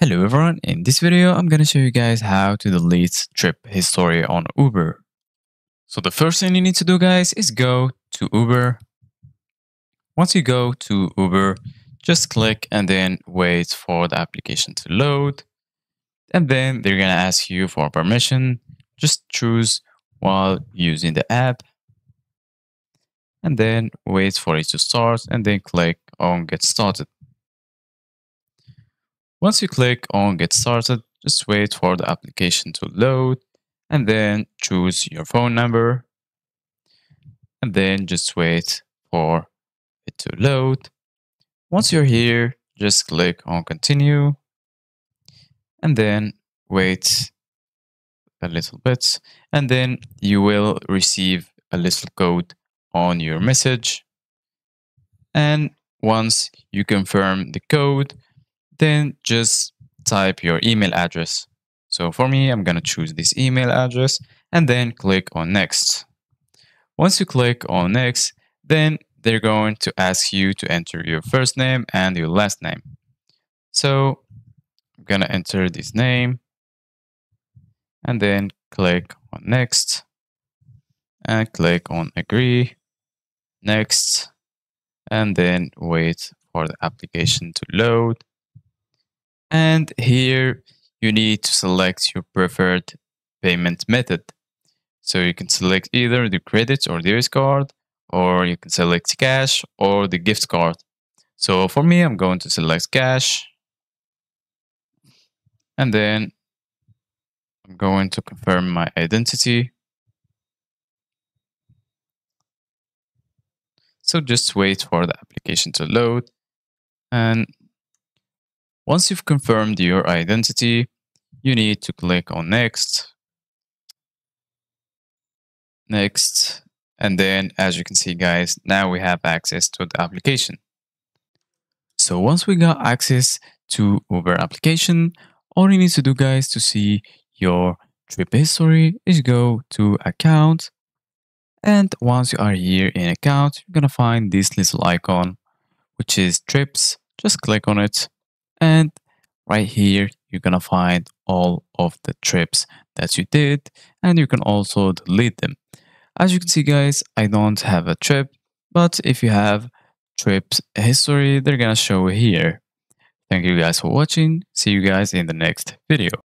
Hello everyone, in this video I'm gonna show you guys how to delete trip history on Uber. So the first thing you need to do guys is go to Uber. Once you go to Uber, just click and then wait for the application to load. And then they're gonna ask you for permission. Just choose while using the app. And then wait for it to start and then click on get started. Once you click on get started, just wait for the application to load and then choose your phone number and then just wait for it to load. Once you're here, just click on continue and then wait a little bit and then you will receive a little code on your message. And once you confirm the code, then just type your email address. So for me, I'm going to choose this email address and then click on next. Once you click on next, then they're going to ask you to enter your first name and your last name. So I'm going to enter this name and then click on next and click on agree, next, and then wait for the application to load. And here you need to select your preferred payment method. So you can select either the credit or the debit card, or you can select cash or the gift card. So for me, I'm going to select cash. And then I'm going to confirm my identity. So just wait for the application to load. And once you've confirmed your identity, you need to click on next. Next. And then as you can see guys, now we have access to the application. So once we got access to Uber application, all you need to do guys to see your trip history is go to account. And once you are here in account, you're gonna find this little icon, which is trips. Just click on it and right here, you're gonna find all of the trips that you did and you can also delete them. As you can see guys, I don't have a trip, but if you have trips history, they're gonna show here. Thank you guys for watching. See you guys in the next video.